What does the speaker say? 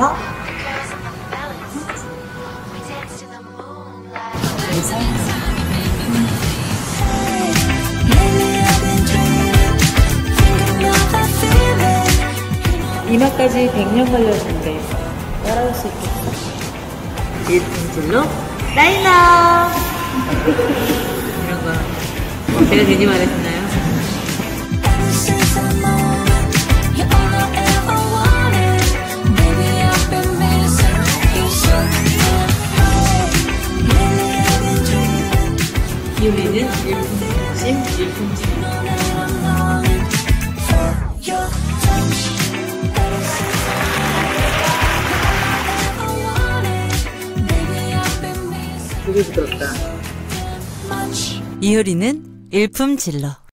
있어? 이마까지 100년 걸렸는데 따라올 수 있겠어? 일품질로 라이너 이런 거 제가 괜히 말했나요? 기울이는 일품심 되게 부드럽다 much. 이효리는 일품질러